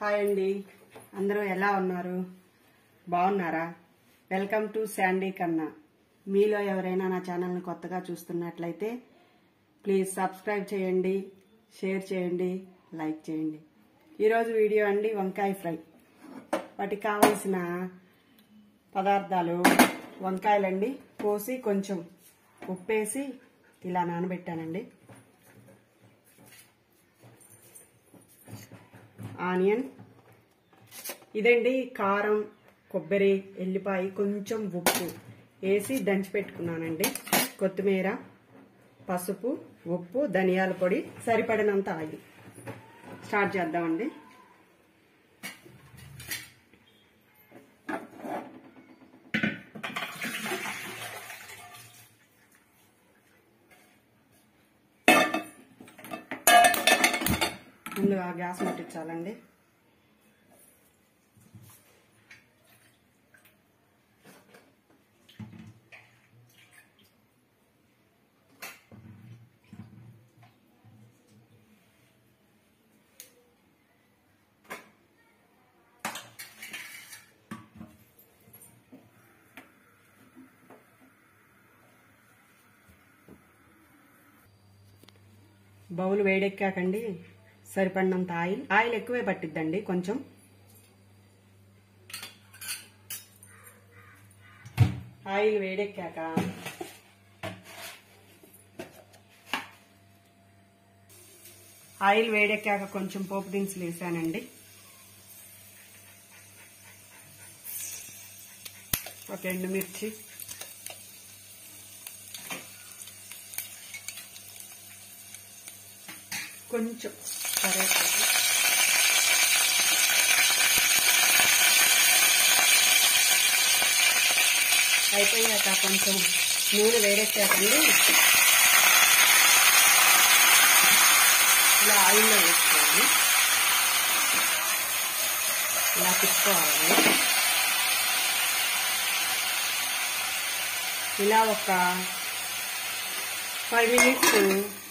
Hi అండి. అందరూ ఎలా ఉన్నారు? బాగున్నారా? వెల్కమ్ టు శాండీ కన్నా. మీలో ఎవరైనా నా ఛానల్ని కొత్తగా చూస్తున్నట్లయితే ప్లీజ్ సబ్స్క్రైబ్ చేయండి షేర్ చేయండి లైక్ చేయండి. ఈరోజు వీడియో అండి వంకాయ ఫ్రై. వాటికి కావలసిన పదార్థాలు వంకాయలండి. కోసి కొంచెం ఉప్పేసి ఇలా నానబెట్టానండి. ఆనియన్. ఇదండి కారం కొబ్బరి ఎల్లిపాయ కొంచెం ఉప్పు వేసి దంచి పెట్టుకున్నానండి. కొత్తిమీర పసుపు ఉప్పు ధనియాల పొడి సరిపడినంత ఆయిల్. స్టార్ట్ చేద్దామండి. ముందుగా గ్యాస్ ముట్టించాలండి. బౌల్ వేడెక్కాకండి. సరిపడినంత ఆయిల్. ఆయిల్ ఎక్కువే పట్టిద్దండి కొంచెం. ఆయిల్ వేడెక్కాక. ఆయిల్ వేడెక్కాక కొంచెం పోపు దినుసులు వేసానండి. ఒక ఎండుమిర్చి. కొంచెం. కరేపాకు అయిపోయాక కొంచెం నూనె వేడెక్కాకండి. ఇలా ఆయిల్లో వేసుకోవాలి. ఇలా తిప్పుకోవాలి. ఇలా ఒక ఫైవ్ మినిట్స్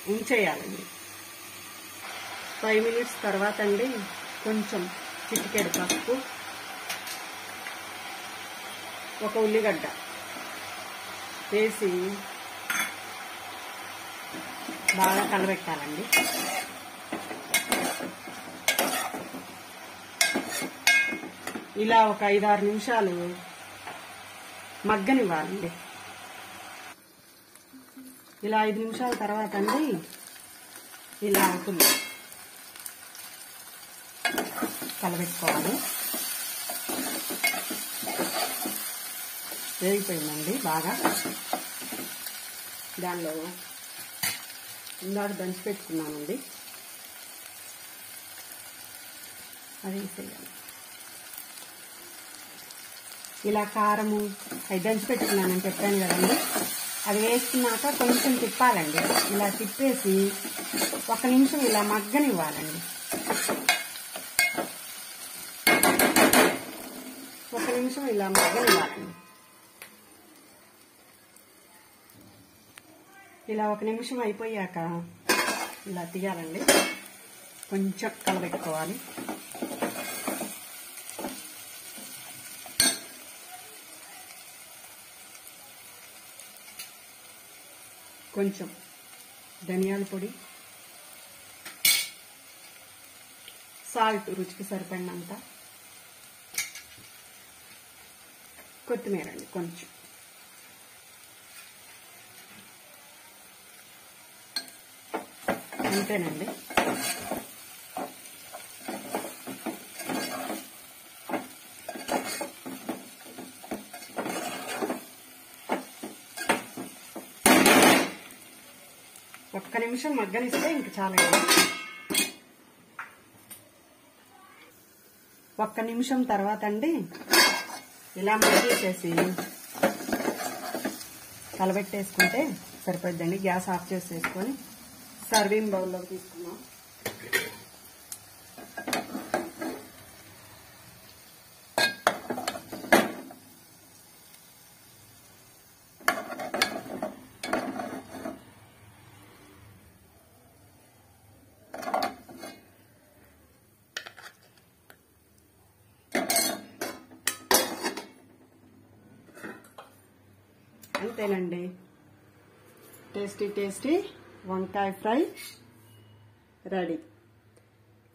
ఉంచేయాలండి ఫైవ్ మినిట్స్ తర్వాత అండి కొంచెం చిటికెడు పసుపు ఒక ఉల్లిగడ్డ వేసి బాగా కలబెట్టాలండి. ఇలా ఒక ఐదారు నిమిషాలు మగ్గనివ్వాలండి. ఇలా ఐదు నిమిషాల తర్వాత అండి ఇలా అవుతుంది. కలబెట్టుకోవాలి. వేగిపోయిందండి బాగా. దానిలో ఇందాక దంచి పెట్టుకున్నానండి. అది వేసేయాలి. ఇలా కారము అవి దంచి పెట్టుకున్నానని చెప్పాను కదండి. అది వేసుకున్నాక కొంచెం తిప్పాలండి. ఇలా తిప్పేసి ఒక నిమిషం ఇలా మగ్గనివ్వాలండి. ఒక నిమిషం ఇలా మగ్గనివ్వాలండి ఇలా ఒక నిమిషం అయిపోయాక ఇలా తీయాలండి కొంచెం కలబెట్టుకోవాలి కొంచెం ధనియాల పొడి సాల్ట్ రుచికి సరిపడినంత కొత్తిమీర అండి కొంచెం. అంతేనండి. ఒక్క నిమిషం మగ్గనిస్తే ఇంక చాలా ఒక్క నిమిషం తర్వాత అండి ఇలా మరిగేసేసి కలబెట్టేసుకుంటే సరిపోద్దండి గ్యాస్ ఆఫ్ చేసేసుకొని సర్వింగ్ బౌల్లోకి తీసుకున్నాం అంతేనండి. టేస్టీ టేస్టీ వంకాయ ఫ్రై రెడీ.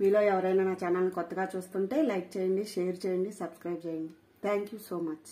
మీలో ఎవరైనా నా ఛానల్ కొత్తగా చూస్తుంటే లైక్ చేయండి షేర్ చేయండి సబ్స్క్రైబ్ చేయండి. Thank you so much.